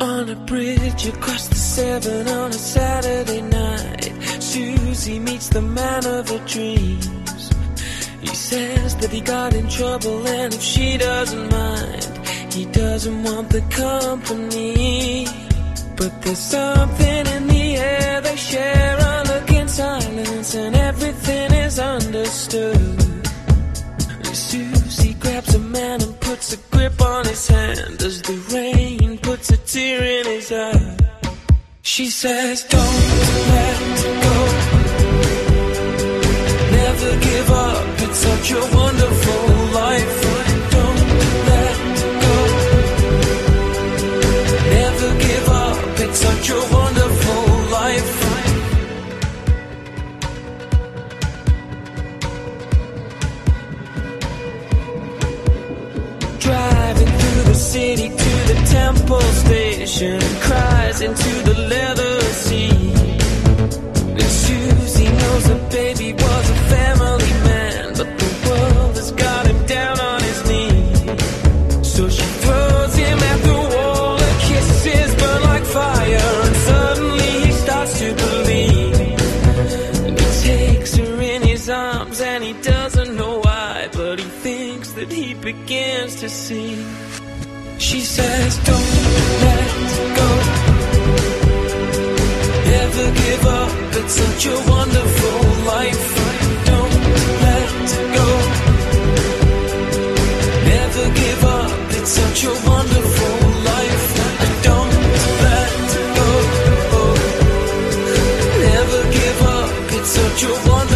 On a bridge across the Severn on a Saturday night, Susie meets the man of her dreams. He says that he got in trouble and if she doesn't mind, he doesn't want the company. But there's something in the air they share a look in silence and everything is understood. Susie grabs a man and puts a grip on his hand as the rain puts a tear in his eye. She says, Don't let go. Never give up. It's such a wonderful city to the temple station, cries into the leather seat. And Susie knows the baby was a family man, but the world has got him down on his knees. So she throws him at the wall, her kisses burn like fire, and suddenly he starts to believe. And he takes her in his arms, and he doesn't know why, but he thinks that he begins to see. She says, Don't let go. Never give up. It's such a wonderful life. Don't let go. Never give up. It's such a wonderful life. Don't let go. Never give up. It's such a wonderful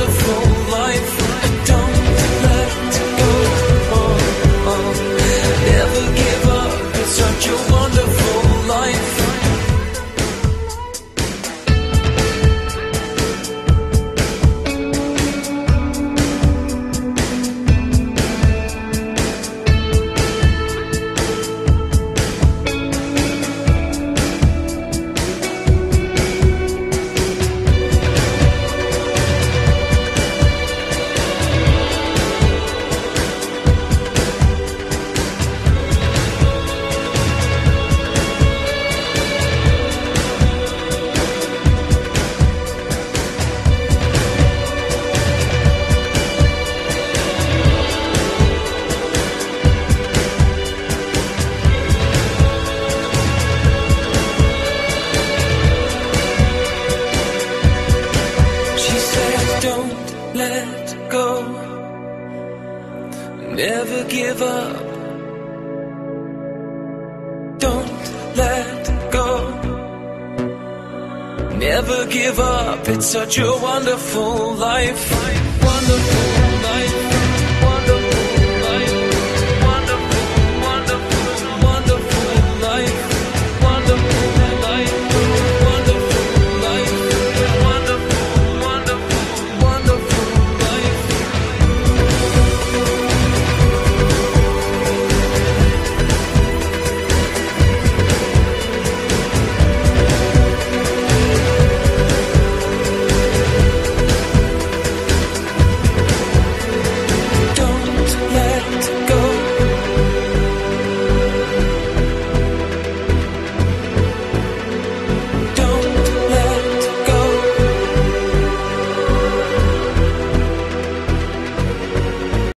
let go. Never give up. Don't let go. Never give up. It's such a wonderful life. Wonderful.